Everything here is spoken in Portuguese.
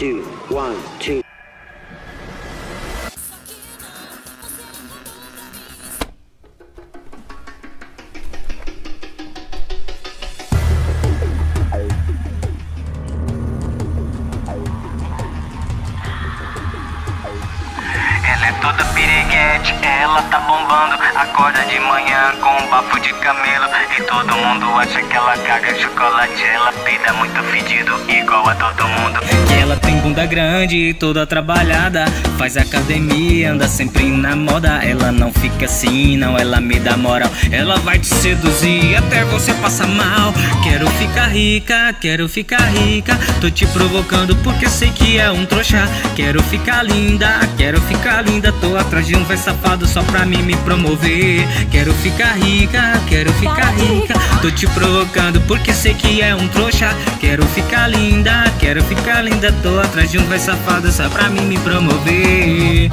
two, one, two. Toda piriguete, ela tá bombando. Acorda de manhã com um bafo de camelo. E todo mundo acha que ela caga chocolate. Ela peida muito fedido, igual a todo mundo. Bunda grande, toda trabalhada. Faz academia, anda sempre na moda. Ela não fica assim, não, ela me dá moral. Ela vai te seduzir até você passar mal. Quero ficar rica, quero ficar rica. Tô te provocando porque sei que é um trouxa. Quero ficar linda, quero ficar linda. Tô atrás de um vai safado só pra mim me promover. Quero ficar rica, quero ficar rica. Tô te provocando porque sei que é um trouxa. Quero ficar linda, quero ficar linda. Tô atrás de um vai safado só pra mim me promover.